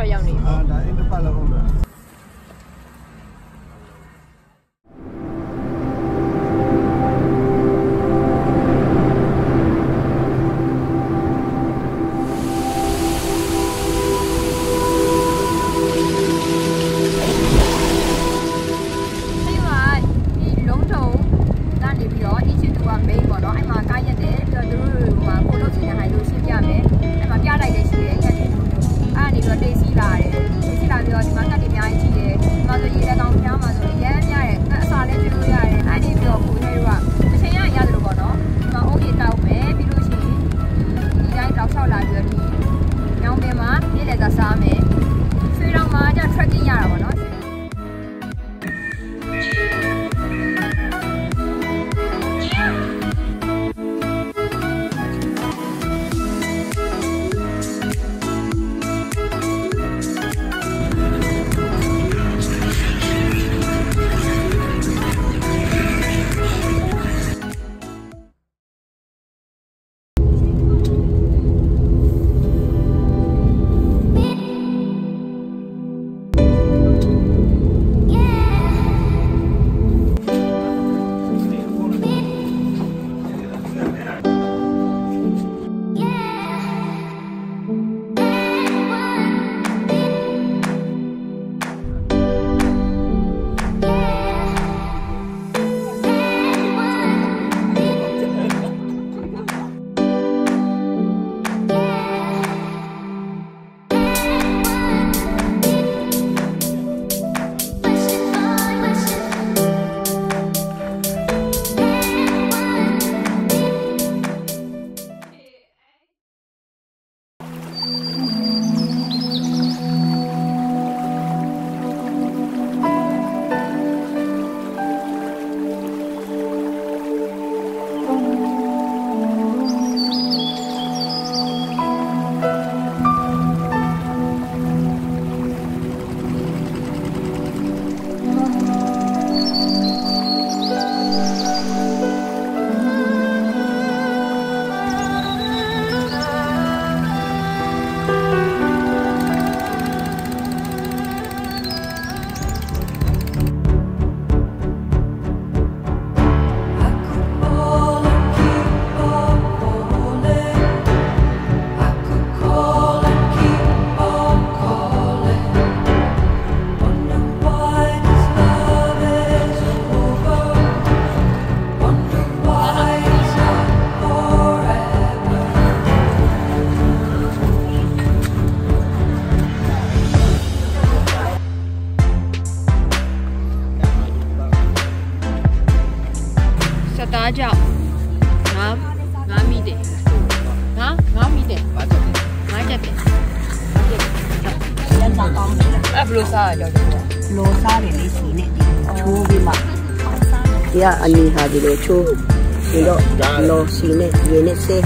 တော့ရောက်နေပြီ။အာဒါအင်တပတ်လောက်ဟုတ်လား။ ချက်သားကြောက်ငါးငါးမိတယ်ငါးငါးမိတယ်ဘာချက်တယ်ငါးချက်တယ်ရန်တာကောင်းတယ်အဲ့ဘလိုစားရကြောက်တယ်လိုစားတယ်လေးစီနဲ့ဒီချိုးပြီးမှဒီကအနီဟာဒီလိုချိုးပြီးတော့လိုစီနဲ့ရေနဲ့ဆဲ